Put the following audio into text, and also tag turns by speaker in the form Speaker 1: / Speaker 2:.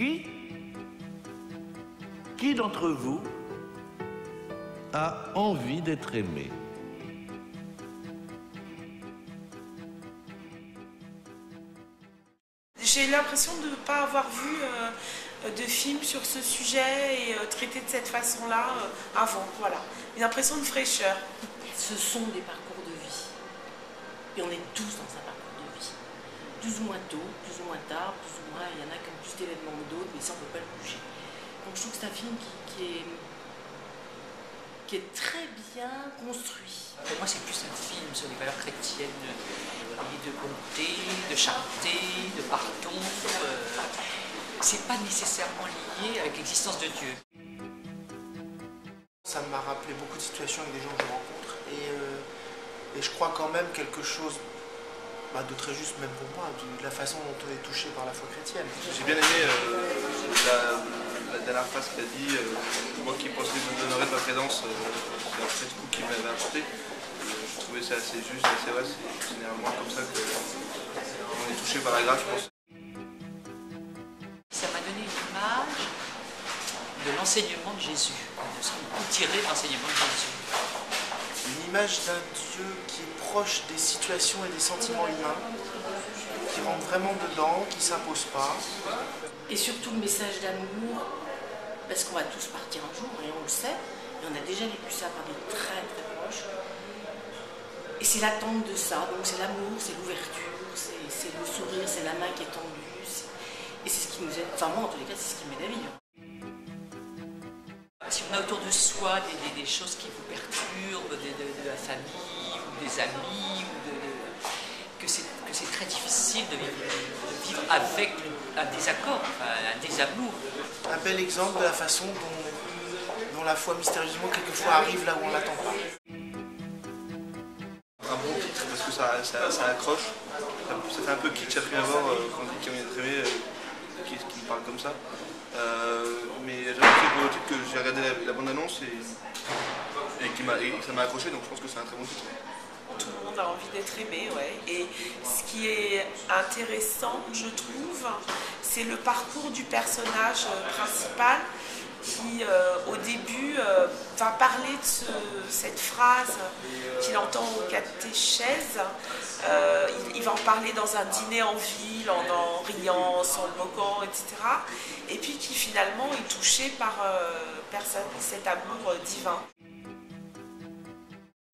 Speaker 1: Qui Qui d'entre vous a envie d'être aimé?
Speaker 2: J'ai l'impression de ne pas avoir vu euh, de film sur ce sujet et euh, traité de cette façon-là euh, avant. Voilà, une impression de fraîcheur.
Speaker 3: Ce sont des parcours de vie. Et on est tous dans un parcours. Plus ou moins tôt, plus ou moins tard, plus ou moins. Il y en a qui ont plus d'événements que d'autres, mais ça, on ne peut pas le bouger. Donc je trouve que c'est un film qui, qui est qui est très bien construit.
Speaker 4: Pour moi, c'est plus un film sur les valeurs chrétiennes, euh, de bonté, de charité, de pardon. Euh, c'est pas nécessairement lié avec l'existence de Dieu.
Speaker 5: Ça m'a rappelé beaucoup de situations avec des gens que je rencontre et, euh, et je crois quand même quelque chose bah, de très juste même pour moi, de la façon dont on est touché par la foi chrétienne.
Speaker 6: J'ai bien aimé la, la, dernière phrase qu'il a dit, moi qui pensais que vous donnerais de ma présence, c'est en fait vous qui m'avez apporté. Je trouvais ça assez juste, assez vrai, c'est généralement comme ça qu'on est touché par la grâce, je pense.
Speaker 4: Ça m'a donné une image de l'enseignement de Jésus, de ce qu'on peut tirer de l'enseignement de Jésus.
Speaker 5: Une image d'un Dieu qui est proche des situations et des sentiments humains, qui rentre vraiment dedans, qui ne s'impose pas.
Speaker 3: Et surtout le message d'amour, parce qu'on va tous partir un jour, et on le sait, et on a déjà vécu ça par des très très proches. Et c'est l'attente de ça, donc c'est l'amour, c'est l'ouverture, c'est le sourire, c'est la main qui est tendue. Et c'est ce qui nous aide, enfin moi en tous les cas, c'est ce qui m'aide à vivre.
Speaker 4: Si on a autour de soi des, des, choses qui vous perturbent, de, de, de, la famille ou des amis, ou que c'est très difficile de vivre, avec un désaccord, un désamour.
Speaker 5: Un bel exemple de la façon dont, dont la foi mystérieusement quelquefois arrive là où on l'attend pas.
Speaker 6: Un bon titre parce que ça, ça, ça accroche. Ça, fait un peu kitsch à prime abord euh, quand on dit qu'il y a très euh, qui, qui parle comme ça. Euh, mais j'avais le titre que j'ai regardé la, la bande-annonce et, et, qui et ça m'a accroché, donc je pense que c'est un très bon titre.
Speaker 2: Tout le monde a envie d'être aimé, ouais. Et ce qui est intéressant, je trouve, c'est le parcours du personnage principal qui, euh, au début, euh, va parler de ce, cette phrase qu'il entend au catéchèse. Euh, il, il, va en parler dans un dîner en ville, en riant, en s'en moquant, etc. Et puis qui finalement est touché par cet amour divin.